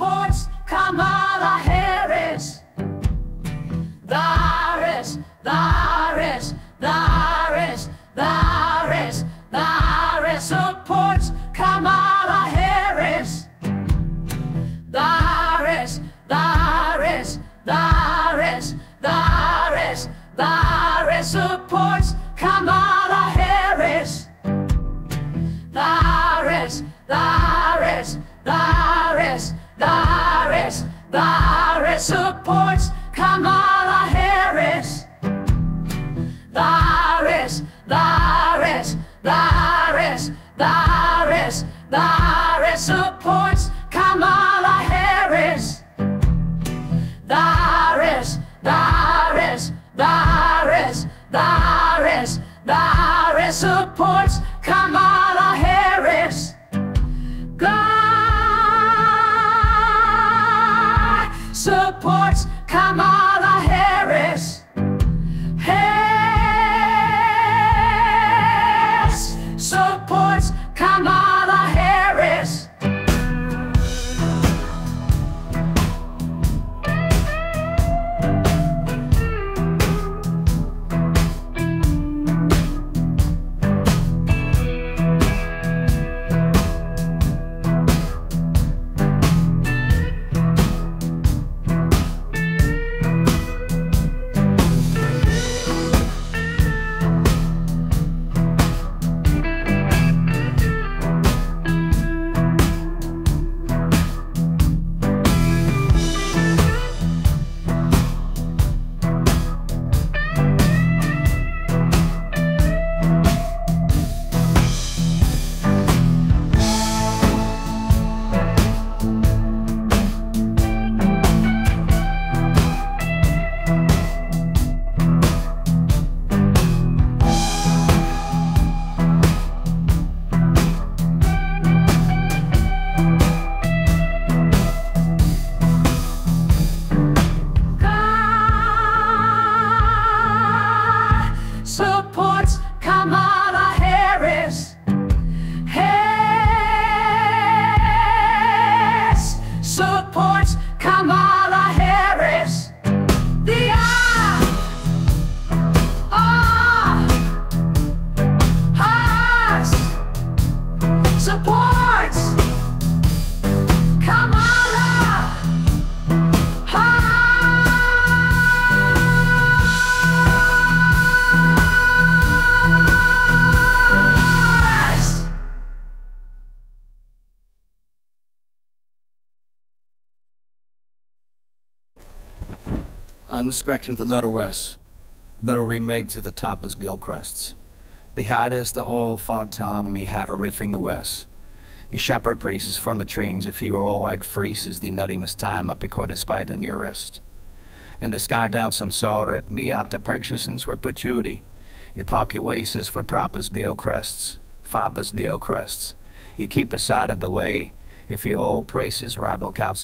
Oh. The Harris, the Harris supports Kamala Harris. The Harris, the Harris, the Harris, the Harris, the Harris supports Kamala Harris. The Harris, the Harris, the Harris, the Harris, the Harris supports supports Come Harris. Supports Kamala Harris. The I'm expecting the letter S. That'll remake to the top as Gilcrests. The hardest the whole town me have everything the west. The shepherd praises from the trains if he were all like freezes the nuttiness time up because the nearest. And the sky down some sort at me out the purchasings were patchouli. Your pocket waces for proppers deal crests, fathers deal crests. You keep aside of the way if your old praise is rival cows.